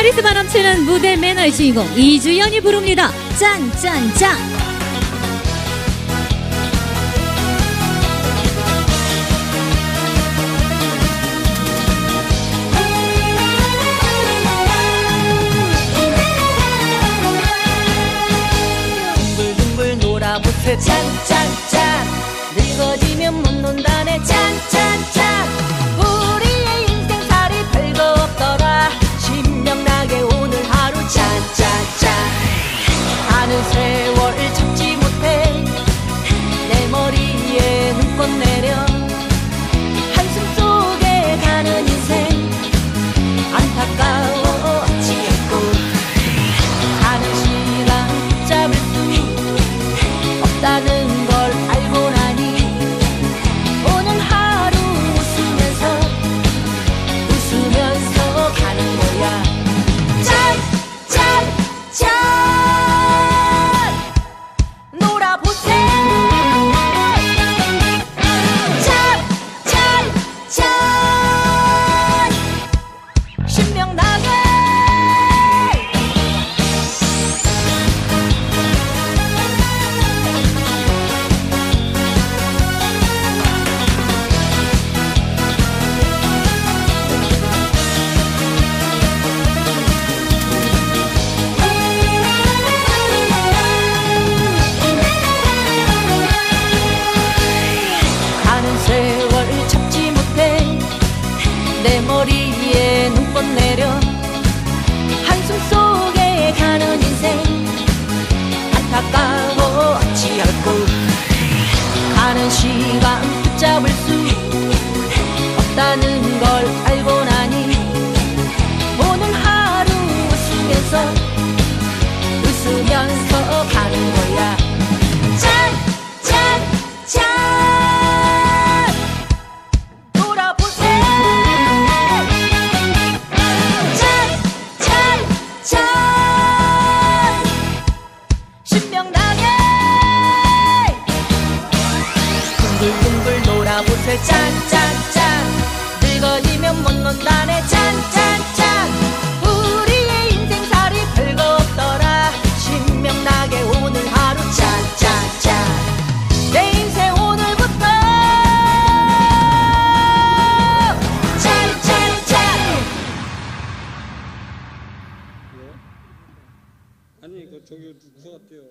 카리스마 넘치는 무대 매너의 주인공 이주연이 부릅니다. 짠짠짠. 짠짠짠 늙어지면 못 논다네 짠짠짠 가는 세월 참지 못해. 내 머리에 눈꽃 내려. 한숨 속에 가는 인생. 안타까워 어찌 않고. 가는 시간 붙잡을 수 없다는 눈꽃 내려. 한숨 속에 가는 인생 안타까워. 어찌 않고 가는 시간 붙잡을 수 없다는 걸 알고 나니 둥글둥글 놀아보세 짠짠짠. 늙어지면 못 논다네 짠짠짠. 우리의 인생살이 별거 없더라. 신명나게 오늘 하루 짠짠짠. 내 인생 오늘부터 짠짠짠. 예? 아니 그 저기 누구 같아요?